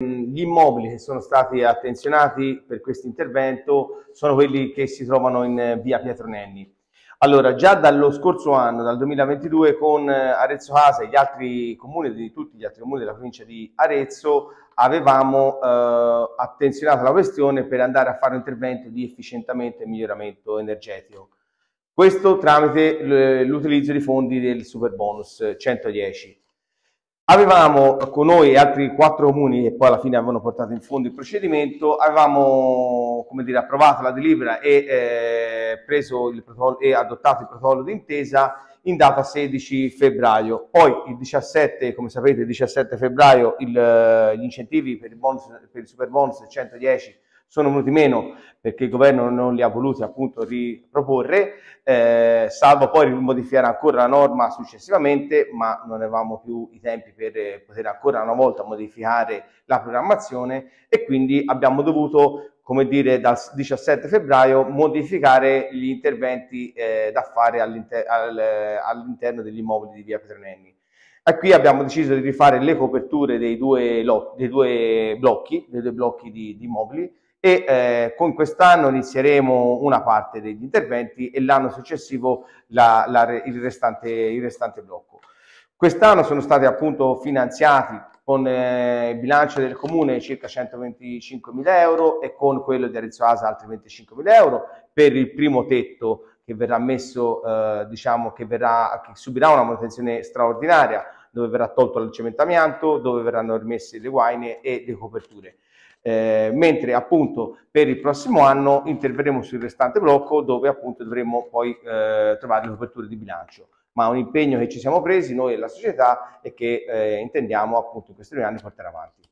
Gli immobili che sono stati attenzionati per questo intervento sono quelli che si trovano in via Pietro Nenni. Allora, già dallo scorso anno, dal 2022, con Arezzo Casa e gli altri comuni, di tutti gli altri comuni della provincia di Arezzo, avevamo eh, attenzionato la questione per andare a fare un intervento di efficientamento e miglioramento energetico. Questo tramite l'utilizzo di fondi del super bonus 110. Avevamo con noi altri quattro comuni che poi alla fine avevano portato in fondo il procedimento, avevamo dire, approvato la delibera e, eh, e adottato il protocollo d'intesa in data 16 febbraio. Poi il 17, come sapete, il 17 febbraio il, gli incentivi per il, bonus, per il super bonus 110 sono venuti meno perché il governo non li ha voluti appunto riproporre, eh, salvo poi modificare ancora la norma successivamente, ma non avevamo più i tempi per poter ancora una volta modificare la programmazione e quindi abbiamo dovuto come dire, dal 17 febbraio modificare gli interventi eh, da fare all'inter all'interno degli immobili di via Petronenni. E qui abbiamo deciso di rifare le coperture dei due, dei due blocchi, dei due blocchi di, di immobili e eh, con quest'anno inizieremo una parte degli interventi e l'anno successivo la, la, il, restante, il restante blocco. Quest'anno sono stati appunto finanziati con eh, il bilancio del comune circa 125 mila euro e con quello di Arezzo Asa altri 25 mila euro per il primo tetto che verrà messo, eh, diciamo che, verrà, che subirà una manutenzione straordinaria dove verrà tolto il cementamiento, dove verranno rimesse le guaine e le coperture. Eh, mentre appunto per il prossimo anno interverremo sul restante blocco dove appunto dovremo poi eh, trovare le coperture di bilancio. Ma un impegno che ci siamo presi noi e la società e che eh, intendiamo appunto in questi due anni portare avanti.